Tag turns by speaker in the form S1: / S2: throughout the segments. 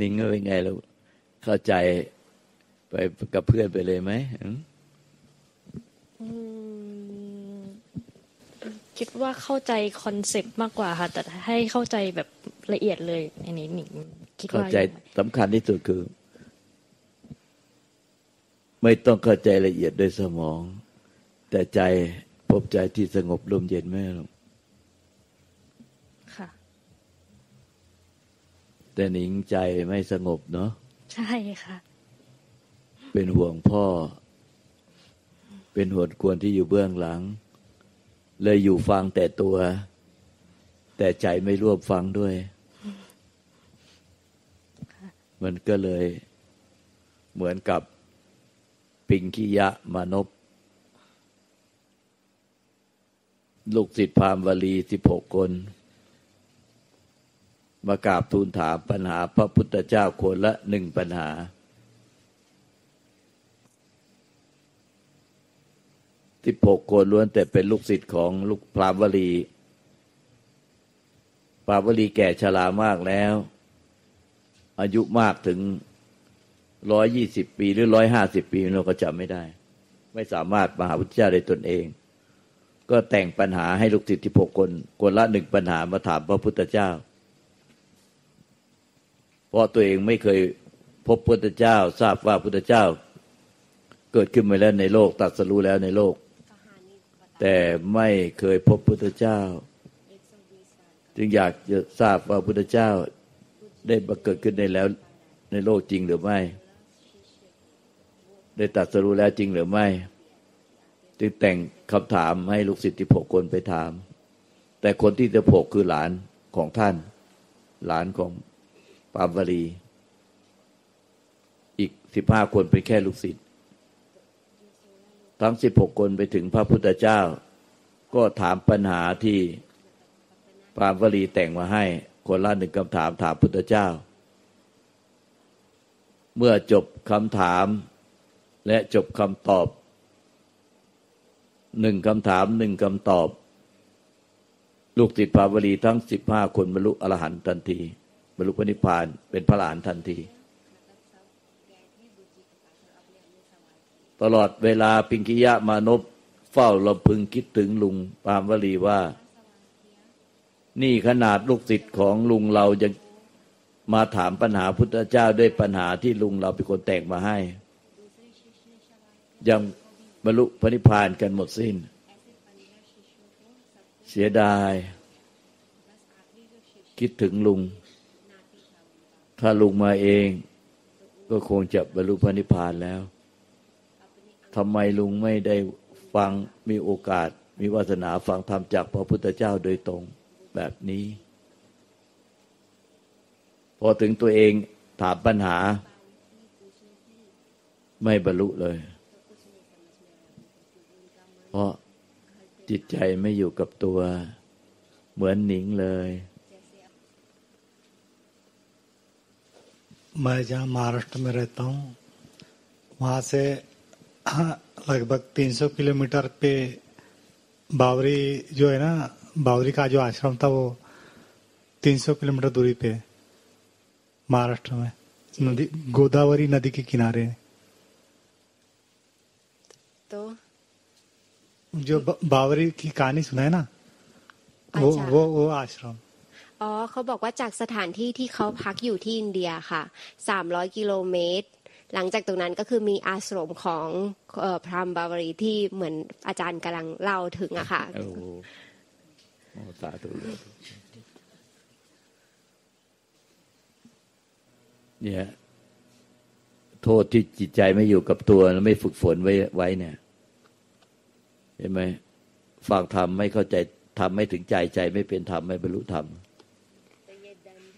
S1: นิ่งเป็นไงเราเข้าใจไปกับเพื่อนไปเลยไหม
S2: คิดว่าเข้าใจคอนเซปต์มากกว่าค่ะ แต่ให้เข้าใจแบบละเอียดเลยอันนี้หนิงคิดว่า
S1: เข้าใจสำคัญที่สุดคือ ไม่ต้องเข้าใจละเอียดโดยสมอง แต่ใจพบใจที่สงบลมเย็นแม่หรอก
S2: ค่ะ
S1: แต่หนิงใจไม่สงบเนาะ
S2: ใช่ค่ะ
S1: เป็นห่วงพ่อ เป็นห่วงควรที่อยู่เบื้องหลัง เลยอยู่ฟังแต่ตัว แต่ใจไม่ร่วมฟังด้วย มันก็เลยเหมือนกับปิงคิยะมานพลูกศิษย์พามวลีสิบหกคน มากราบทูลถามปัญหาพระพุทธเจ้าคนละหนึ่งปัญหาสิบหกคนล้วนแต่เป็นลูกศิษย์ของลูกพรามวลีพรามวลีแก่ชรามากแล้ว อายุมากถึงร้อยยี่สิบปีหรือร้อยห้าสิบปีเราก็จำไม่ได้ ไม่สามารถมหาพุทธเจ้าได้ตนเอง ก็แต่งปัญหาให้ลูกศิษย์ที่หกคนคนละหนึ่งปัญหามาถามพระพุทธเจ้า เพราะตัวเองไม่เคยพบพุทธเจ้า ทราบว่าพุทธเจ้า เกิดขึ้นมาแล้วในโลกตัดสรู้แล้วในโลก แต่ไม่เคยพบพุทธเจ้า จึงอยากจะทราบว่าพุทธเจ้าได้บังเกิดขึ้นในแล้วในโลกจริงหรือไม่ ได้ตัดสรู้แล้วจริงหรือไม่ จึงแต่งคำถามให้ลูกศิษย์ที่หกคนไปถาม แต่คนที่จะพกคือหลานของท่าน หลานของ ปามวลี อีกสิบห้าคนเป็นแค่ลูกศิษย์ทั้งสิบหกคนไปถึงพระพุทธเจ้า ก็ถามปัญหาที่ปามวลีแต่งมาให้ คนละหนึ่งคำถามถามพุทธเจ้า เมื่อจบคำถามและจบคำตอบหนึ่งคำถามหนึ่งคำตอบ ลูกติดภาวลีทั้งสิบห้าคนบรรลุอรหันต์ทันที รรลุพระนิพพานเป็นพระหลานทันที ตลอดเวลาปิงกิยะมานพเฝ้าลำพึงคิดถึงลุงปามวลีว่า นี่ขนาดลูกศิษย์ของลุงเราจะมาถามปัญหาพุทธเจ้าด้วยปัญหาที่ลุงเราเป็นคนแต่งมาให้ ยังบรรลุพระนิพพานกันหมดสิ้น เสียดาย คิดถึงลุง ถ้าลุงมาเอง ก็คงจะบรรลุพระนิพพานแล้วทำไมลุงไม่ได้ฟังมีโอกาส มีวาสนาฟังธรรมจากพระพุทธเจ้าโดยตรงแบบนี้ พอถึงตัวเองถามปัญหา ไม่บรรลุเลย เพราะจิตใจไม่อยู่กับตัว เหมือนหนิงเลย
S3: मैं जहाँ महाराष्ट्र में रहता हूँ वहाँ से लगभग 300 किलोमीटर पे बावरी जो है ना बावरी का जो आश्रम था वो 300 किलोमीटर दूरी पे महाराष्ट्र में। नदी गोदावरी नदी के किनारे
S4: तो?
S3: जो बावरी की कहानी सुना है ना? वो वो वो आश्रम।
S4: อ๋อเขาบอกว่าจากสถานที่ที่เขาพักอยู่ที่อินเดียค่ะสามร้อยกิโลเมตร หลังจากตรงนั้นก็คือมีอาสรมของพรามบาวรีที่เหมือนอาจารย์กำลังเล่าถึงอะค่ะโอ้สาธุ เนี่
S1: ย โทษที่จิตใจไม่อยู่กับตัวแล้วไม่ฝึกฝนไว้ไว้เนี่ยเห็นไหมฟังธรรมไม่เข้าใจทำไม่ถึงใจใจไม่เป็นธรรมไม่บรรลุธรรม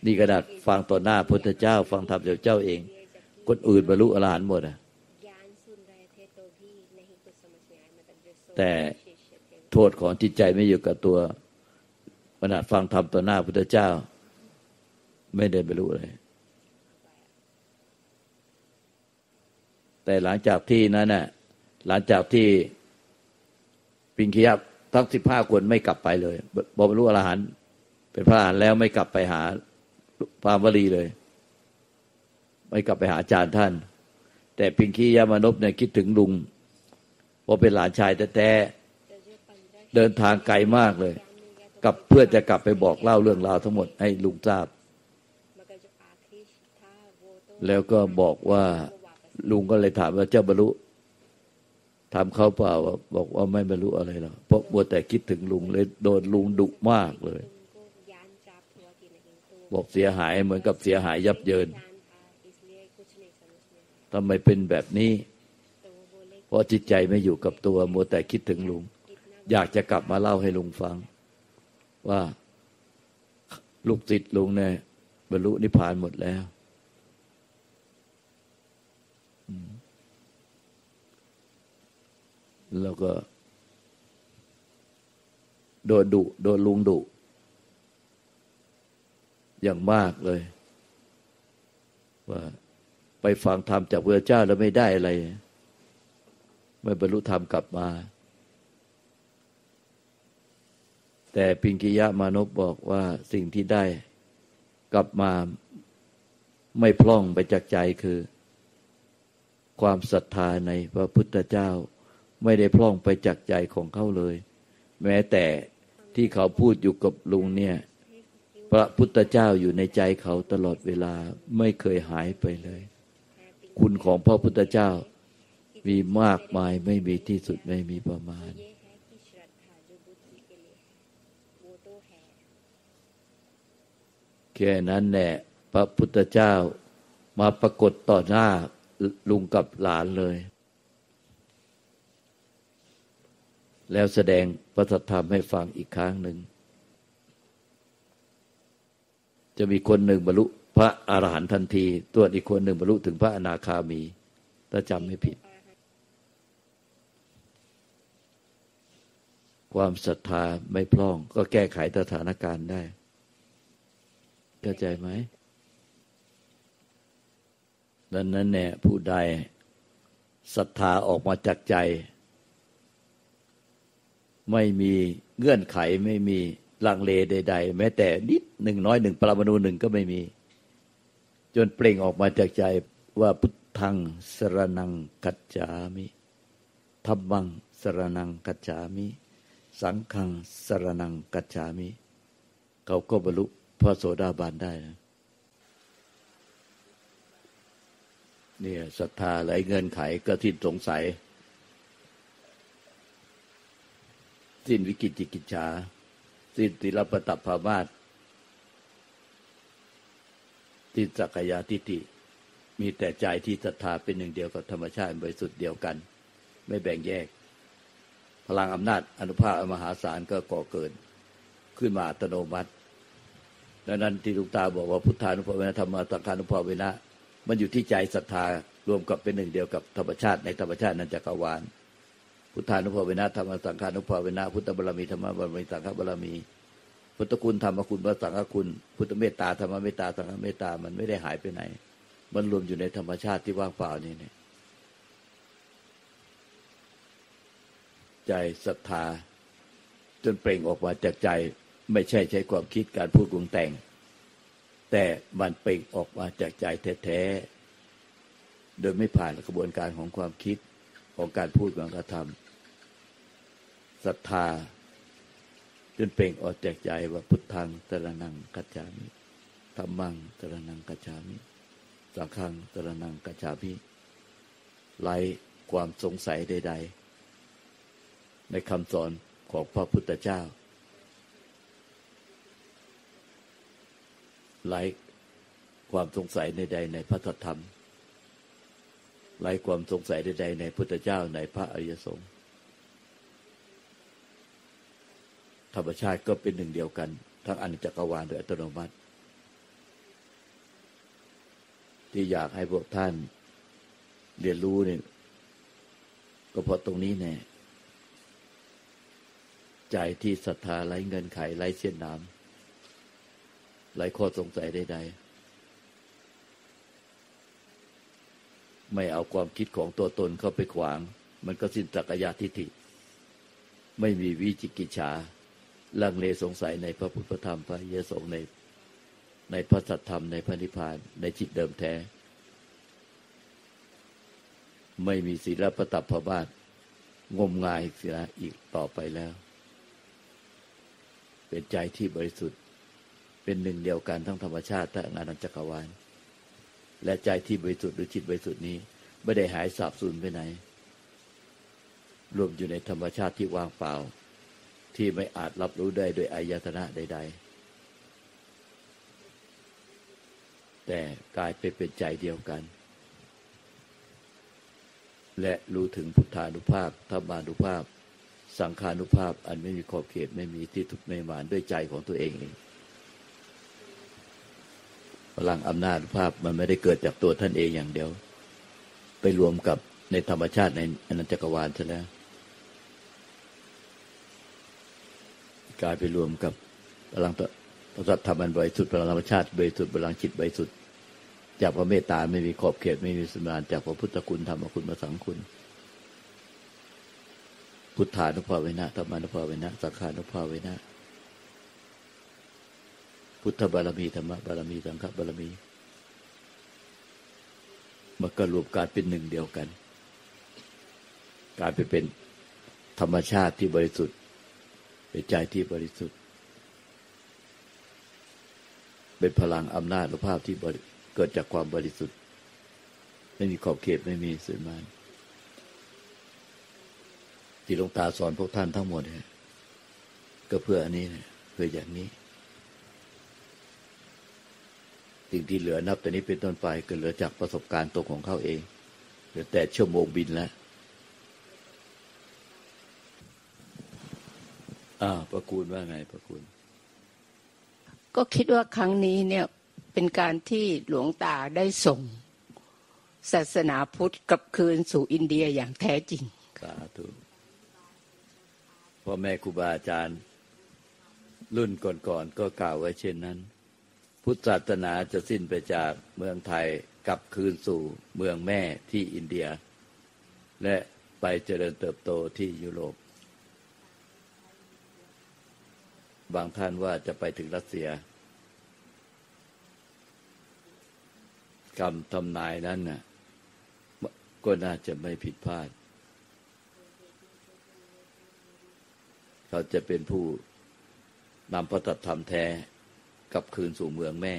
S1: นี่กระดฟังต่อหน้าพุทธเจ้า ฟังธรรมจากเจ้าเอง คนอื่นบรรลุอรหันต์หมดอะแต่โทษของจิตใจไม่อยู่กับตัวขณะฟังธรรมต่อหน้าพุทธเจ้า ไม่ได้บรรลุเลย แต่หลังจากที่นั้นน่ะหลังจากที่ปิงคียทั้งสิบห้าคนไม่กลับไปเลยบรรลุอรหันต์เป็นพระอรหันต์แล้วไม่กลับไปหา พามวลีเลย ไม่กลับไปหาอาจารย์ท่าน แต่ปิงคียามานพเนี่ยคิดถึงลุงเพราะเป็นหลานชายแต่แต่เดินทางไกลมากเลยกลับเพื่อจะกลับไปบอกเล่าเรื่องราวทั้งหมดให้ลุงทราบ แล้วก็บอกว่าลุงก็เลยถามว่าเจ้าบรรลุถามเขาเปล่าบอกว่าไม่บรรลุอะไรหรอกเพราะบัวแต่คิดถึงลุงเลยโดนลุงดุมากเลย บอกเสียหายเหมือนกับเสียหายยับเยินทำไมเป็นแบบนี้ เพราะจิตใจไม่อยู่กับตัวมัวแต่คิดถึงลุง อยากจะกลับมาเล่าให้ลุงฟัง ว่าลูกติดลุงเนี่ยบรรลุนิพพานหมดแล้วแล้วก็ โดนดุโดนลุงดุ อย่างมากเลย ว่าไปฟังธรรมจากพระเจ้าแล้วไม่ได้อะไร ไม่บรรลุธรรมกลับมา แต่ปิงกิยะมานพบอกว่าสิ่งที่ได้กลับมาไม่พล่องไปจากใจคือ ความศรัทธาในพระพุทธเจ้า ไม่ได้พล่องไปจากใจของเขาเลย แม้แต่ที่เขาพูดอยู่กับลุงเนี่ย พระพุทธเจ้าอยู่ในใจเขาตลอดเวลาไม่เคยหายไปเลย คุณของพระพุทธเจ้ามีมากมายไม่มีที่สุดไม่มีประมาณ แค่นั้นแหละพระพุทธเจ้ามาปรากฏต่อหน้าลุงกับหลานเลย แล้วแสดงพระธรรมให้ฟังอีกครั้งหนึ่ง จะมีคนหนึ่งบรรลุพระอรหันต์ทันทีตัวอีกคนหนึ่งบรรลุถึงพระอนาคามี ถ้าจำไม่ผิด ความศรัทธาไม่พร่อง ก็แก้ไขสถานการณ์ได้เข้าใจไหมดังนั้นเนี่ยผู้ใดศรัทธาออกมาจากใจ ไม่มีเงื่อนไขไม่มี ลังเลใด ๆ แม้แต่นิดหนึ่งน้อยหนึ่งปรมาณูหนึ่งก็ไม่มี จนเปล่งออกมาจากใจว่าพุทธังสรนังกัจจามิธรรมังสรนังกัจจามิ สังฆังสรนังกัจจามิ เขาก็บรรลุพระโสดาบันได้นะเนี่ยศรัทธาไรเงินไขก็ทิ้นสงสัย สิ้นวิกิจิกิจฉา สิ้นติรปตัภามาตสิ้นสักยาทิฏฐิมีแต่ใจที่ศรัทธาเป็นหนึ่งเดียวกับธรรมชาติบริสุทธิ์เดียวกัน ไม่แบ่งแยก พลังอำนาจอนุภาพมหาศาลก็ก่อเกิดขึ้นมาอัตโนมัติดังนั้นที่ลุงตาบอกว่าพุทธานุภาเวนะธรรมะสังขานุภาเวนะ มันอยู่ที่ใจศรัทธารวมกับเป็นหนึ่งเดียวกับธรรมชาติในธรรมชาตินั้นจักรวาล พุทธานุภาเวนะธรรมสังขานุภาเวนะพุทธบารมีธรรมบารมีสังฆบารมี พุทธคุณธรรมคุณพระสังฆคุณ พุทธเมตตาธรรมเมตตาสังฆเมตตามันไม่ได้หายไปไหน มันรวมอยู่ในธรรมชาติที่ว่างเปล่านี่เนี่ยใจศรัทธา จนเปล่งออกมาจากใจไม่ใช่ใช้ความคิดการพูดกรุงแต่ง แต่มันเปล่งออกมาจากใจแท้ๆโดยไม่ผ่านกระบวนการของความคิดของการพูดของการทำ ศรัทธา จนเปล่งออกจากใจว่าพุทธังตระนังกัจจามิธรรมังตระนังกัจจามิสังฆังตระนังกัจจามิไล่ความสงสัยใด ๆ ในคำสอนของพระพุทธเจ้าไรความสงสัยในใดในพระธรรมไรความสงสัยใดๆในพุทธเจ้าในพระอริยสงฆ์ ธรรมชาติก็เป็นหนึ่งเดียวกัน ทั้งอันจักรวาลโดยอัตโนมัติ ที่อยากให้พวกท่านเรียนรู้เนี่ยก็เพราะตรงนี้แน่ใจที่ศรัทธาไร้เงินไขไร้เส้นน้ำหลายข้อสงสัยใดๆไม่เอาความคิดของตัวตนเข้าไปขวาง มันก็สิ้นสักยะทิฏฐิ ไม่มีวิจิกิจฉา ลังเลสงสัยในพระพุทธธรรมพระเยสงในในพระสัทธรรมในพระนิพพานในจิตเดิมแท้ ไม่มีศีลประตับพบาทงมงายเสียอีกต่อไปแล้ว เป็นใจที่บริสุทธิ์ เป็นหนึ่งเดียวกันทั้งธรรมชาติทั้งอนันตจักรวาล และใจที่บริสุทธิ์หรือจิตบริสุทธิ์นี้ ไม่ได้หายสาบสูญไปไหน รวมอยู่ในธรรมชาติที่ว่างเปล่า ที่ไม่อาจรับรู้ได้โดยอายตนะใด ๆ แต่กลายไปเป็นใจเดียวกัน และรู้ถึงพุทธานุภาพธรรมานุภาพ สังขานุภาพ อันไม่มีขอบเขตไม่มีที่ทุกไม่หมานด้วยใจของตัวเองเองพลังอำนาจภาพมันไม่ได้เกิดจากตัวท่านเองอย่างเดียว ไปรวมกับในธรรมชาติในอนันตจักรวาลซะแล้ว กลายไปรวมกับพลังพระสัทธรรมอันบริสุทธิ์พลังธรรมชาติบริสุทธิ์พลังจิตบริสุทธิ์จากพระเมตตาไม่มีขอบเขตไม่มีสมานจากพระพุทธคุณธรรมคุณพระสังคุณ พุทธานุภาเวนะธรรมานุภาเวนะสังขานุภาเวนะพุทธบารมีธรรมบารมีสังฆบารมีมันก็รวมการเป็นหนึ่งเดียวกัน การไปเป็นธรรมชาติที่บริสุทธิ์ เป็นใจที่บริสุทธิ์ เป็นพลังอำนาจหรือภาพที่เกิดจากความบริสุทธิ์ ไม่มีขอบเขตไม่มีสุนมานที่หลวงตาสอนพวกท่านทั้งหมดเนี่ยก็เพื่ออันนี้เนี่ยเพื่ออย่างนี้สิ่งที่เหลือนับแต่นี้เป็นต้นไปก็เหลือจากประสบการณ์ตัวของเขาเองเหลือแต่ชั่วโมงบินแล้ว อ่าประกูลว่าไงประกูล
S5: ก็คิดว่าครั้งนี้เนี่ยเป็นการที่หลวงตาได้ส่ง ศาสนาพุทธกลับคืนสู่อินเดียอย่างแท้จริง
S1: สาธุพ่อแม่ครูบาอาจารย์ รุ่นก่อนๆก็กล่าวไว้เช่นนั้น พุทธศาสนาจะสิ้นไปจากเมืองไทยกลับคืนสู่เมืองแม่ที่อินเดีย และไปเจริญเติบโตที่ยุโรป บางท่านว่าจะไปถึงรัสเซียคำทำนายนั้นน่ะ ก็น่าจะไม่ผิดพลาด เขาจะเป็นผู้นำพระธรรมแท้กลับคืนสู่เมืองแม่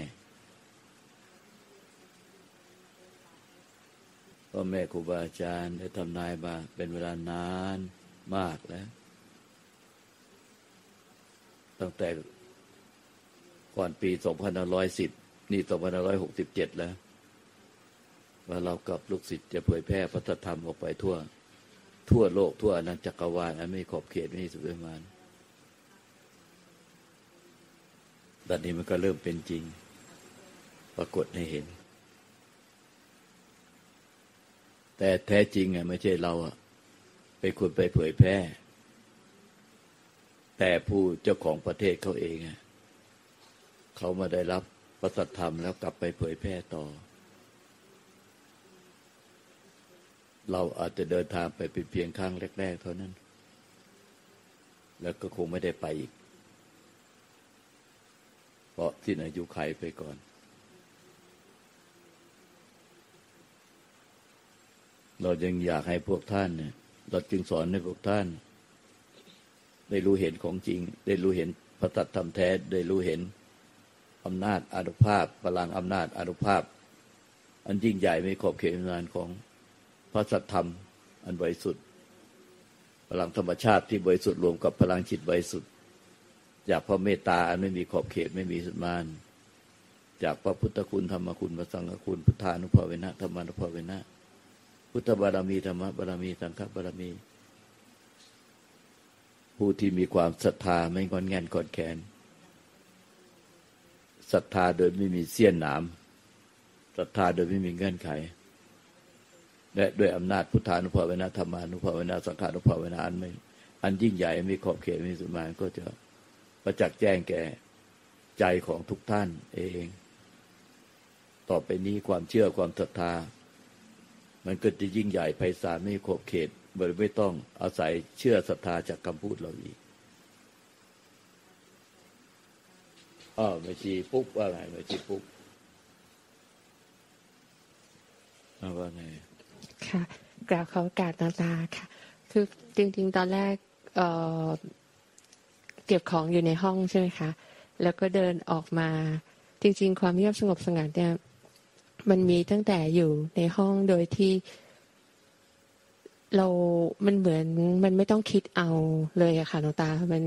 S1: พ่อแม่ครูบาอาจารย์ได้ทำนายมาเป็นเวลานานมากแล้ว ตั้งแต่ก่อนปี 2510 นี่ 2567 แล้ว ว่าเรากับลูกศิษย์จะเผยแพร่พระธรรมออกไปทั่ว ทั่วโลก ทั่วอนันจักรวาลอันไม่ขอบเขตไม่สุดมานตอนนี้มันก็เริ่มเป็นจริง ปรากฏให้เห็น แต่แท้จริงอะไม่ใช่เราอะไปคนไปเผยแพร่ แต่ผู้เจ้าของประเทศเขาเองเขามาได้รับประสัทธรรมแล้วกลับไปเผยแพร่ต่อ เราอาจจะเดินทางไปเป็นเพียงครั้งแรก ๆ เท่านั้น แล้วก็คงไม่ได้ไปอีก เพราะสิ้นอายุไขไปก่อนเรายังอยากให้พวกท่านเนี่ย เราจึงสอนให้พวกท่าน ได้รู้เห็นของจริง ได้รู้เห็นพระตัดธรรมแท้ ได้รู้เห็นอำนาจอนุภาพพลังอำนาจอนุภาพ อันยิ่งใหญ่ไม่ขอบเขตงานของพระสัทธรรม อันบริสุทธิ์พลังธรรมชาติที่บริสุทธิ์รวมกับพลังจิตบริสุทธิ์จากพระเมตตาอันไม่มีขอบเขตไม่มีสุดมานจากพระพุทธคุณธรรมคุณพระสังฆคุณพุทธานุภาเวนะธรรมานุภาเวนะ พุทธบารมีธรรมบารมีสังฆบารมี ผู้ที่มีความศรัทธาไม่งอนแงนกอดแขนศรัทธาโดยไม่มีเสี้ยนหนามศรัทธาโดยไม่มีเงื่อนไข และด้วยอำนาจพุทธานุภาเวนะธรรมานุภาเวนะสังฆานุภาเวนะอันไม่อันยิ่งใหญ่มีขอบเขตมีสุดมานก็จะประจักษ์แจ้งแก่ใจของทุกท่านเอง ต่อไปนี้ความเชื่อความศรัทธา มันก็จะยิ่งใหญ่ไพศาลไม่ขอบเขต บริไม่ต้องอาศัยเชื่อศรัทธาจากคำพูดเราอีกอ๋อไม่ชีปุ๊บว่าไงไม่ชีปุ๊บว่าไง
S5: ค่ะกราบเขากาดนาตาค่ะ คือจริง ๆ ตอนแรกเเก็บของอยู่ในห้องใช่ไหมคะ แล้วก็เดินออกมา จริง ๆ ความเงียบสงบสงัดเนี่ย มันมีตั้งแต่อยู่ในห้องโดยที่ เรามันเหมือนมันไม่ต้องคิดเอาเลยอะค่ะน้องตา มัน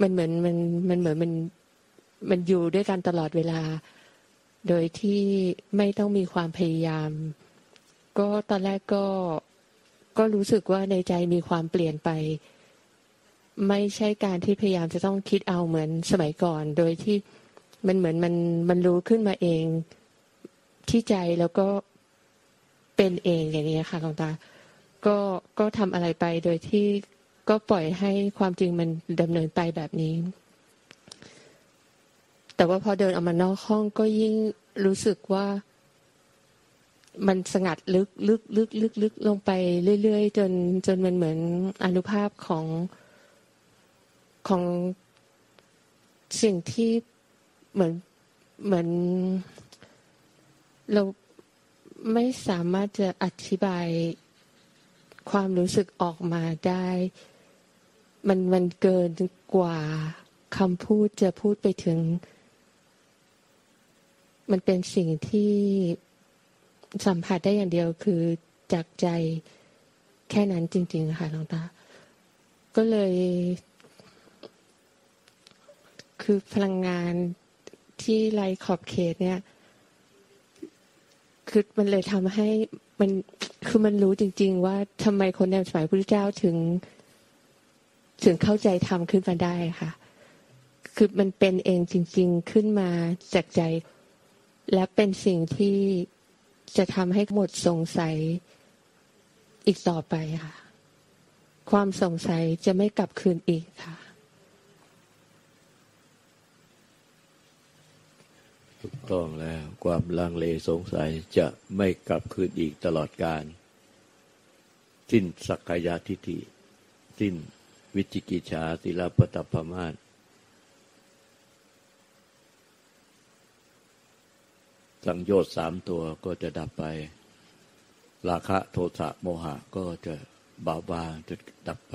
S5: มันเหมือนมันมันเหมือนมันมันอยู่ด้วยกันตลอดเวลา โดยที่ไม่ต้องมีความพยายาม ก็ตอนแรกก็ก็รู้สึกว่าในใจมีความเปลี่ยนไป ไม่ใช่การที่พยายามจะต้องคิดเอาเหมือนสมัยก่อน โดยที่มันเหมือนมันมันรู้ขึ้นมาเองที่ใจแล้วก็เป็นเองอย่างนี้ค่ะหลวงตา ก็ก็ทำอะไรไปโดยที่ก็ปล่อยให้ความจริงมันดำเนินไปแบบนี้ แต่ว่าพอเดินออกมานอกห้องก็ยิ่งรู้สึกว่ามันสงัดลึกลึกลึกลึกลึกลงไปเรื่อยๆ จนจนมันเหมือนอนุภาพของของสิ่งที่เหมือนเหมือนเราไม่สามารถจะอธิบาย ความรู้สึกออกมาได้ มันมันเกินกว่าคำพูดจะพูดไปถึง มันเป็นสิ่งที่สัมผัสได้อย่างเดียวคือจากใจแค่นั้นจริง ๆ ค่ะหลวงตา ก็เลย คือพลังงานที่ไรขอบเขตเนี่ย คือมันเลยทำให้ มันคือมันรู้จริง ๆ ว่าทำไมคนในสมัยพระพุทธเจ้าถึง ถึงเข้าใจทำขึ้นมาได้ค่ะ คือมันเป็นเองจริง ๆขึ้นมาจากใจ และเป็นสิ่งที่จะทำให้หมดสงสัยอีกต่อไปค่ะ ความสงสัยจะไม่กลับคืนอีกค่ะ
S1: ถูก ต้องแล้ว ความลังเลสงสัยจะไม่กลับคืนอีกตลอดกาลสิ้นสักกายทิฏฐิ สิ้นวิจิกิจฉาติลปตปมาตสังโยชน์สามตัวก็จะดับไป ราคะโทสะโมหะก็จะเบาบางจะดับไป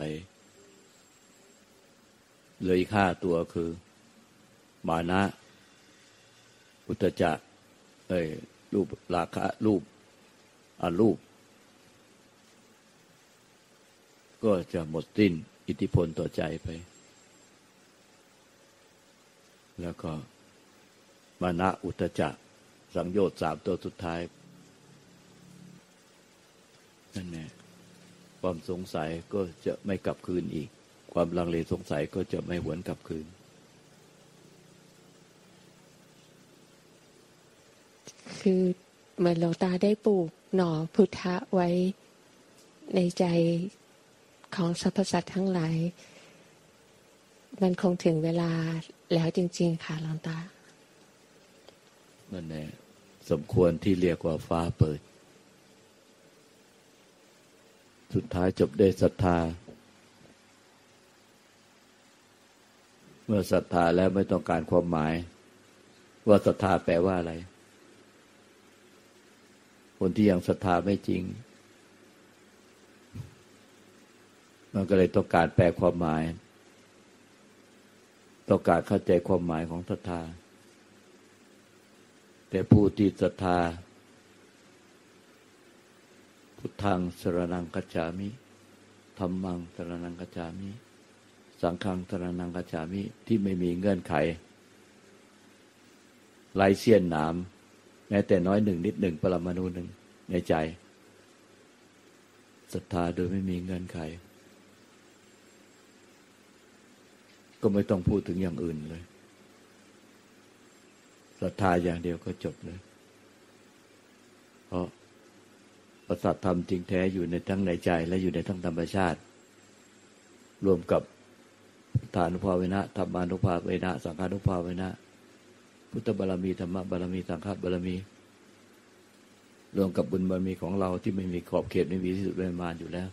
S1: เหลืออีกห้าตัวคือ มานะ อุตจะเอ้ยรูปราคะรูปอารูป ก็จะหมดสิ้นอิทธิพลต่อใจไป แล้วก็มานะอุตจะสังโยชน์สามตัวสุดท้าย นั่นแหละความสงสัยก็จะไม่กลับคืนอีก ความลังเลสงสัยก็จะไม่หวนกลับคืน
S5: คือเหมือนหลวงตาได้ปลูกหน่อพุทธะไว้ในใจของสรรพสัตว์ทั้งหลาย มันคงถึงเวลาแล้วจริง ๆ ค่ะหลวงตา
S1: นั่นแหละสมควรที่เรียกว่าฟ้าเปิด สุดท้ายจบด้วยศรัทธา เมื่อศรัทธาแล้วไม่ต้องการความหมาย ว่าศรัทธาแปลว่าอะไร คนที่ยังศรัทธาไม่จริง มันก็เลยต้องการแปลความหมาย ต้องการเข้าใจความหมายของศรัทธา แต่ผู้ที่ศรัทธา พุทธังสรนังกัจฉามิธรรมังสรนังกัจฉามิสังฆังสรนังกัจฉามิที่ไม่มีเงื่อนไขไร้เสี้ยนหนาม แม้แต่น้อยหนึ่งนิดหนึ่งปรมาณูหนึ่งในใจศรัทธาโดยไม่มีเงินไข ก็ไม่ต้องพูดถึงอย่างอื่นเลยศรัทธาอย่างเดียวก็จบเลย เพราะประสัทธรรมจริงแท้อยู่ในทั้งในใจและอยู่ในทั้งธรรมชาติ รวมกับฐานุภาเวนะธรรมานุภาเวนะ สังฆานุภาเวนะ พุทธบารมีธรรมบารมีสังฆบารมี รวมกับบุญบารมีของเราที่ไม่มีขอบเขตไม่มีที่สุดเลยมาอยู่แล้ว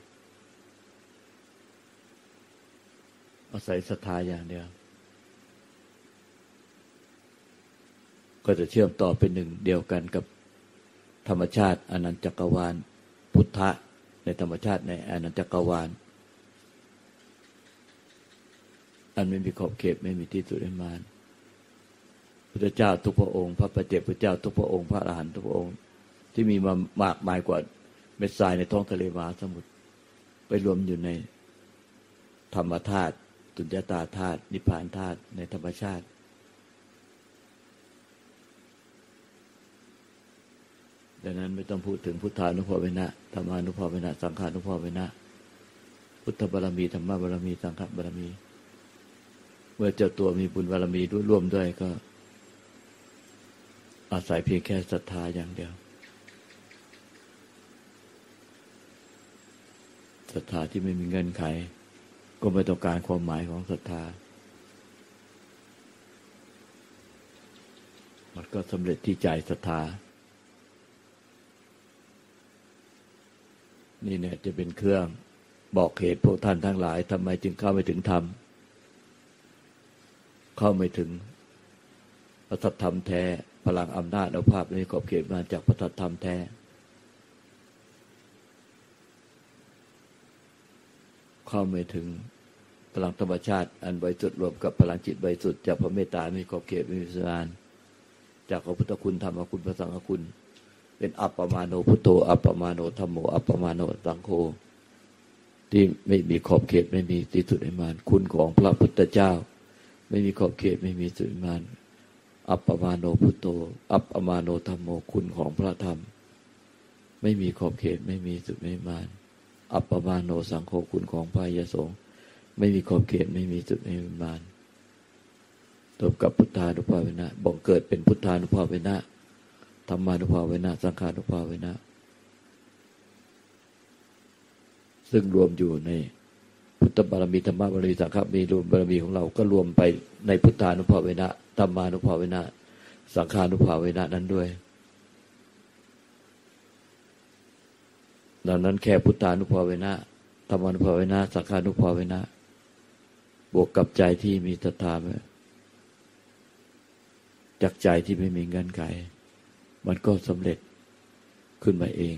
S1: อาศัยศรัทธาอย่างเดียว ก็จะเชื่อมต่อเป็นหนึ่งเดียวกันกับธรรมชาติอนันตจักรวาล พุทธะในธรรมชาติในอนันตจักรวาล อันไม่มีขอบเขตไม่มีที่สุดในมาน พระเจ้าทุกพระองค์ พระประเจกพระเจ้าทุกพระองค์พระอรหันต์ทุกพระองค์ ที่มีมามากมายกว่าเม็ดทรายในท้องทะเลมหาสมุทรไปรวมอยู่ในธรรมธาตุตุญญตาธาตุนิพพานธาตุในธรรมชาติ ดังนั้นไม่ต้องพูดถึงพุทธานุภาเวนะธรรมานุภาเวนะสังขานุภาเวนะพุทธบารมีธรรมบารมีสังฆบารมี เมื่อเจ้าตัวมีบุญบารมีร่วมด้วยก็ อาศัยเพียงแค่ศรัทธาอย่างเดียวศรัทธาที่ไม่มีเงื่อนไข ก็ไม่ต้องการความหมายของศรัทธา มันก็สำเร็จที่ใจศรัทธา นี่เนี่ยจะเป็นเครื่องบอกเหตุพวกท่านทั้งหลายทำไมจึงเข้าไม่ถึงธรรม เข้าไม่ถึงพระธรรมแท้ พลังอำนาจอาภาพในขอบเขตมาจากพระธรรมแท้ เข้าไม่ถึงพลังธรรมชาติอันบริสุทธิ์รวมกับพลังจิตบริสุทธิ์จากพระเมตตาไม่ขอบเขตไม่มีสาน จากพระพุทธคุณธรรมคุณพระสังฆคุณ เป็นอัปปมาโนพุทโธอัปปมาโนธรรมโมอัปปมาโนสังโฆที่ไม่มีขอบเขตไม่มีที่สุดในมาน คุณของพระพุทธเจ้า ไม่มีขอบเขตไม่มีสุดในมาน อัปปมาโนพุโธอัปปมาโนธรรมโมคุณของพระธรรม ไม่มีขอบเขตไม่มีสุดในมาน อัปปมาโนสังโฆคุณของพระยสงฆ์ไม่มีขอบเขตไม่มีสุดในมานตบกับพุทธานุภาเวนะบ่งเกิดเป็นพุทธานุภาเวนะธรรมานุภาเวนะสังขานุภาเวนะ ซึ่งรวมอยู่ในพุทธบารมีธรรมบารมีสังฆบารมีรวมบารมีของเราก็รวมไปในพุทธานุภาเวนะ ธรรมานุภาเวนะสังขานุภาเวนะนั้นด้วย ดังนั้นแค่พุทธานุภาเวนะธรรมานุภาเวนะสังขานุภาเวนะบวกกับใจที่มีศรัทธาไว้จากใจที่ไม่มีเงื่อนไข มันก็สำเร็จขึ้นมาเอง